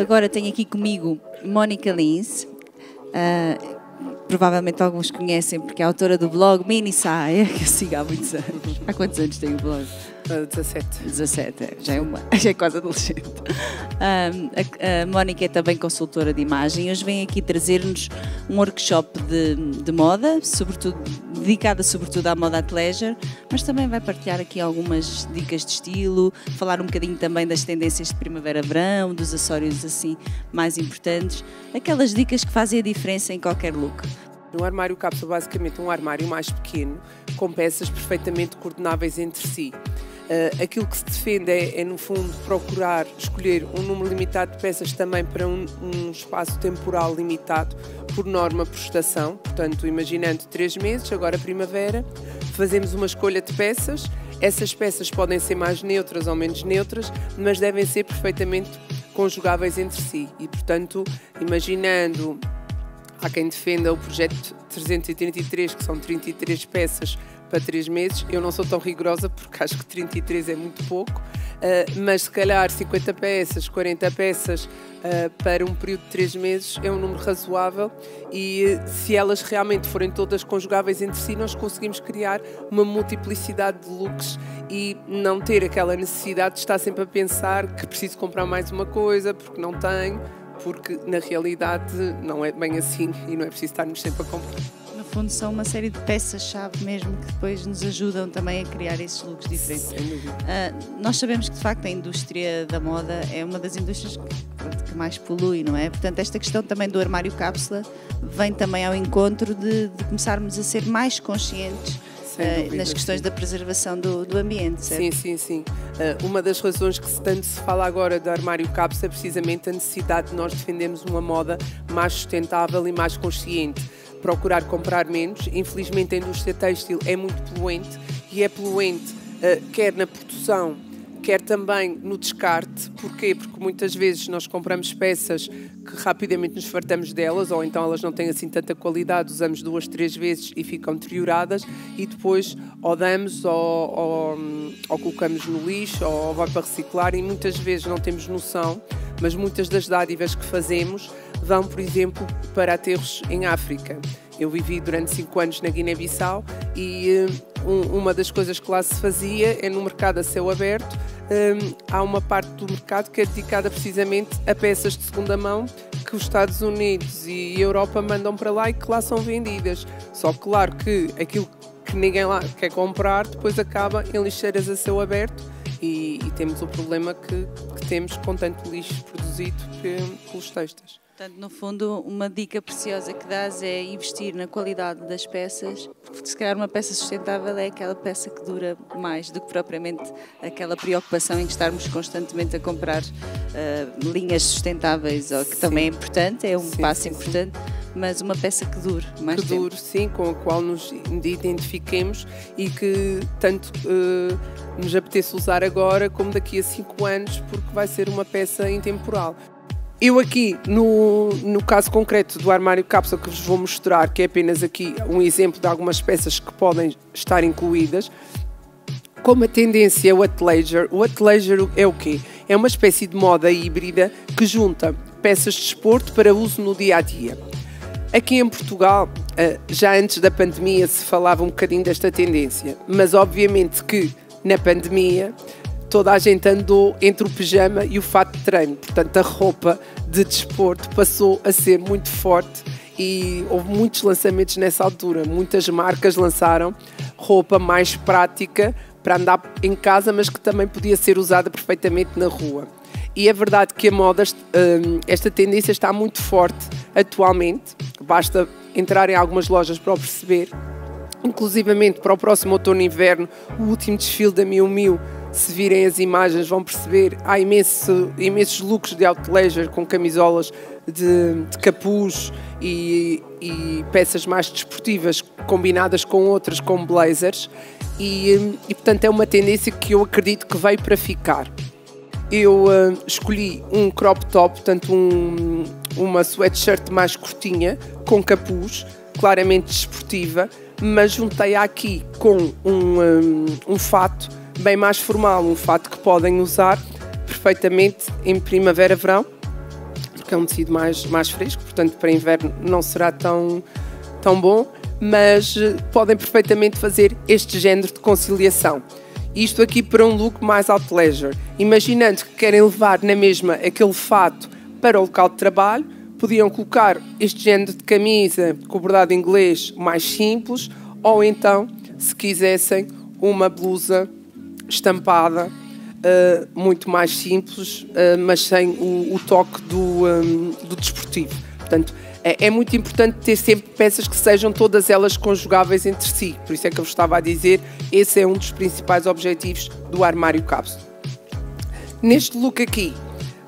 Agora tenho aqui comigo Mónica Lins. Uh, provavelmente alguns conhecem porque é autora do blog Mini Saia, que eu sigo há muitos anos. Há quantos anos tem o blog? 17. 17, já é, uma, já é quase adolescente. Um, a, a Mónica é também consultora de imagem e hoje vem aqui trazer-nos um workshop de, de moda, sobretudo, dedicada sobretudo à moda athleisure, mas também vai partilhar aqui algumas dicas de estilo, falar um bocadinho também das tendências de primavera-verão, dos acessórios assim mais importantes, aquelas dicas que fazem a diferença em qualquer look. No armário cápsula, basicamente um armário mais pequeno, com peças perfeitamente coordenáveis entre si. Uh, aquilo que se defende é, é, no fundo, procurar escolher um número limitado de peças também para um, um, espaço temporal limitado, por norma por estação. Portanto, imaginando três meses, agora primavera, fazemos uma escolha de peças. Essas peças podem ser mais neutras ou menos neutras, mas devem ser perfeitamente conjugáveis entre si. E, portanto, imaginando Há quem defenda o projeto 333, que são 33 peças para 3 meses. Eu não sou tão rigorosa porque acho que 33 é muito pouco, uh, mas se calhar 50 peças, 40 peças uh, para um período de 3 meses é um número razoável e uh, se elas realmente forem todas conjugáveis entre si, nós conseguimos criar uma multiplicidade de looks e não ter aquela necessidade de estar sempre a pensar que preciso comprar mais uma coisa porque não tenho porque na realidade não é bem assim e não é preciso estarmos sempre a comprar. Fundo, são uma série de peças-chave mesmo que depois nos ajudam também a criar esses looks diferentes. Dúvida. Uh, nós sabemos que de facto a indústria da moda é uma das indústrias que, que, mais polui, não é? Portanto, esta questão também do armário cápsula vem também ao encontro de, de começarmos a ser mais conscientes uh, nas questões sim. da preservação do, do ambiente, certo? Sim, sim, sim. Uh, uma das razões que tanto se fala agora do armário cápsula é precisamente a necessidade de nós defendermos uma moda mais sustentável e mais consciente. Procurar comprar menos. Infelizmente a indústria têxtil é muito poluente e é poluente uh, quer na produção quer também no descarte. Porquê? Porque muitas vezes nós compramos peças que rapidamente nos fartamos delas, ou então elas não têm assim tanta qualidade, usamos duas, três vezes e ficam deterioradas, e depois ou damos ou, ou, ou colocamos no lixo ou vai para reciclar, e muitas vezes não temos noção, mas muitas das dádivas que fazemos vão, por exemplo, para aterros em África. Eu vivi durante cinco anos na Guiné-Bissau e eh, um, uma das coisas que lá se fazia é no mercado a céu aberto. Um, há uma parte do mercado que é dedicada precisamente a peças de segunda mão que os Estados Unidos e a Europa mandam para lá e que lá são vendidas. Só claro que aquilo que ninguém lá quer comprar depois acaba em lixeiras a céu aberto e, e temos o problema que, que, temos com tanto lixo produzido pelos textos. Portanto, no fundo, uma dica preciosa que dás é investir na qualidade das peças, porque se calhar uma peça sustentável é aquela peça que dura mais do que propriamente aquela preocupação em estarmos constantemente a comprar uh, linhas sustentáveis, que sim. também é importante, é um sim, passo sim, importante, mas uma peça que dure mais que tempo. dure, sim, com a qual nos identifiquemos e que tanto uh, nos apeteça usar agora como daqui a cinco anos, porque vai ser uma peça intemporal. Eu aqui, no, no caso concreto do armário cápsula que vos vou mostrar, que é apenas aqui um exemplo de algumas peças que podem estar incluídas, como a tendência o athleisure, o athleisure é o quê? É uma espécie de moda híbrida que junta peças de desporto para uso no dia a dia. Aqui em Portugal, eh, já antes da pandemia, se falava um bocadinho desta tendência, mas obviamente que na pandemia toda a gente andou entre o pijama e o fato de treino. Portanto, a roupa de desporto passou a ser muito forte e houve muitos lançamentos nessa altura. Muitas marcas lançaram roupa mais prática para andar em casa, mas que também podia ser usada perfeitamente na rua. E é verdade que a moda, hum, esta tendência está muito forte atualmente. Basta entrar em algumas lojas para o perceber. Inclusivamente para o próximo outono e inverno, o último desfile da Miu Miu se virem as imagens vão perceber há imenso, imensos looks de outleisure com camisolas de, de capuz e, e, peças mais desportivas combinadas com outras com blazers e, e, portanto é uma tendência que eu acredito que veio para ficar. Eu uh, escolhi um crop top, portanto um, uma sweatshirt mais curtinha com capuz, claramente desportiva, mas juntei aqui com um, um, um fato bem mais formal, um fato que podem usar perfeitamente em primavera-verão que é um tecido mais, mais fresco, portanto para inverno não será tão, tão bom, mas eh, podem perfeitamente fazer este género de conciliação. Isto aqui para um look mais out leisure. Imaginando que querem levar na mesma aquele fato para o local de trabalho, podiam colocar este género de camisa com bordado inglês mais simples, ou então, se quisessem, uma blusa estampada uh, muito mais simples, uh, mas sem o, o toque do, um, do desportivo. Portanto, é, é, muito importante ter sempre peças que sejam todas elas conjugáveis entre si. Por isso é que eu vos estava a dizer, esse é um dos principais objetivos do armário cápsula. Neste look aqui,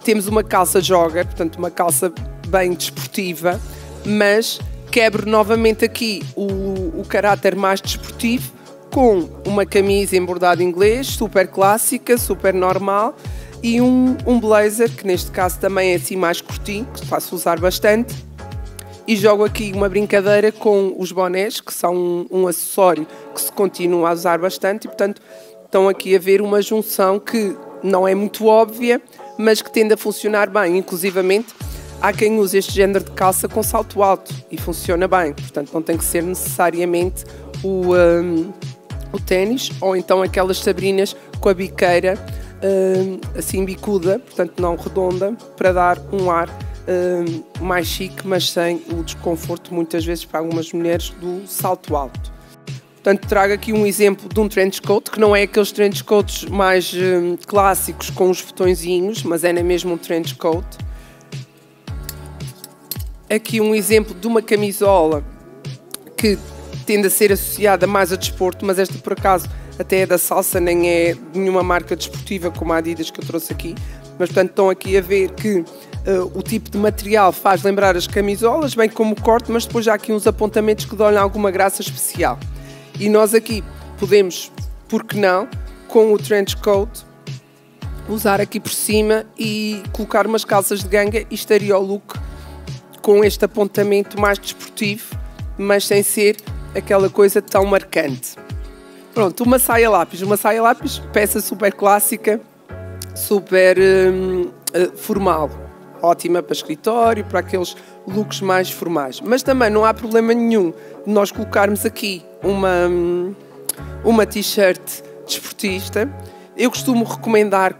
temos uma calça jogger, portanto, uma calça bem desportiva, mas quebro novamente aqui o, o caráter mais desportivo com uma camisa em bordado inglês, super clássica, super normal, e um, um blazer, que neste caso também é assim mais curtinho, que faço usar bastante. E jogo aqui uma brincadeira com os bonés, que são um, um acessório que se continua a usar bastante, e portanto estão aqui a ver uma junção que não é muito óbvia, mas que tende a funcionar bem. Inclusivamente, há quem use este género de calça com salto alto e funciona bem, portanto não tem que ser necessariamente o. Um, o ténis ou então aquelas sabrinas com a biqueira uh, assim bicuda, portanto não redonda, para dar um ar uh, mais chique, mas sem o desconforto muitas vezes para algumas mulheres do salto alto. Portanto, trago aqui um exemplo de um trench coat, que não é aqueles trench coats mais uh, clássicos com os botõezinhos, mas é mesmo um trench coat. Aqui um exemplo de uma camisola que tende a ser associada mais a desporto, mas esta por acaso até é da salsa, nem é de nenhuma marca desportiva como a Adidas que eu trouxe aqui. Mas portanto estão aqui a ver que uh, o tipo de material faz lembrar as camisolas, bem como o corte, mas depois há aqui uns apontamentos que dão alguma graça especial. E nós aqui podemos, por que não, com o trench coat, usar aqui por cima e colocar umas calças de ganga e estaria o look com este apontamento mais desportivo, mas sem ser aquela coisa tão marcante. Pronto, uma saia lápis. Uma saia lápis, peça super clássica, super hum, eh, formal. Ótima para escritório, para aqueles looks mais formais. Mas também não há problema nenhum de nós colocarmos aqui uma, hum, uma t-shirt desportista. Eu costumo recomendar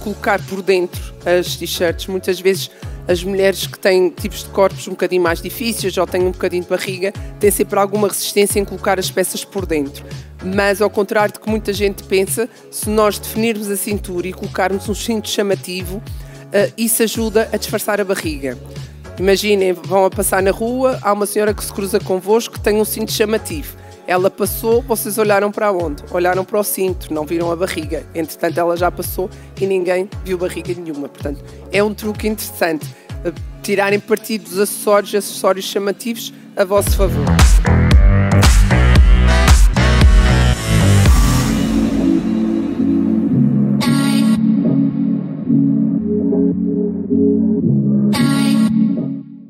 colocar por dentro as t-shirts. Muitas vezes as mulheres que têm tipos de corpos um bocadinho mais difíceis ou têm um bocadinho de barriga têm sempre alguma resistência em colocar as peças por dentro. Mas, ao contrário do que muita gente pensa, se nós definirmos a cintura e colocarmos um cinto chamativo, uh, isso ajuda a disfarçar a barriga. Imaginem, vão a passar na rua, há uma senhora que se cruza convosco que tem um cinto chamativo ela passou, vocês olharam para onde? Olharam para o cinto, não viram a barriga. Entretanto, ela já passou e ninguém viu barriga nenhuma. Portanto, é um truque interessante. Eh, tirarem partido dos acessórios, acessórios chamativos a vosso favor.